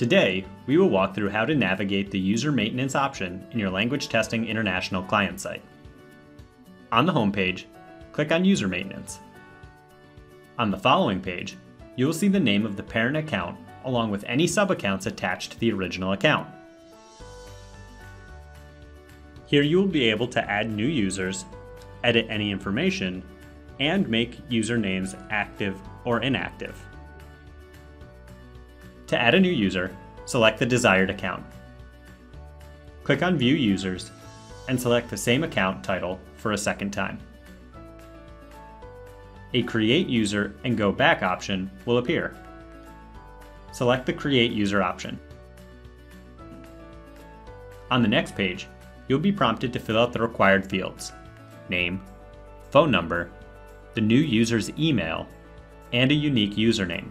Today, we will walk through how to navigate the user maintenance option in your Language Testing International client site. On the homepage, click on User Maintenance. On the following page, you will see the name of the parent account along with any sub-accounts attached to the original account. Here you will be able to add new users, edit any information, and make usernames active or inactive. To add a new user, select the desired account. Click on View Users and select the same account title for a second time. A Create User and Go Back option will appear. Select the Create User option. On the next page, you'll be prompted to fill out the required fields name, phone number, the new user's email, and a unique username.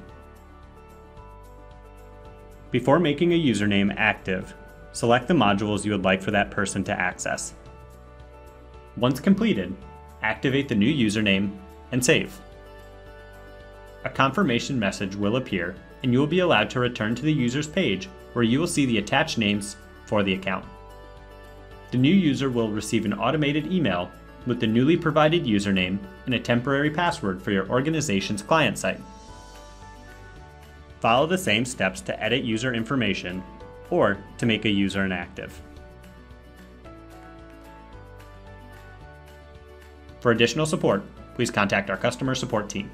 Before making a username active, select the modules you would like for that person to access. Once completed, activate the new username and save. A confirmation message will appear and you will be allowed to return to the user's page where you will see the attached names for the account. The new user will receive an automated email with the newly provided username and a temporary password for your organization's client site. Follow the same steps to edit user information or to make a user inactive. For additional support, please contact our customer support team.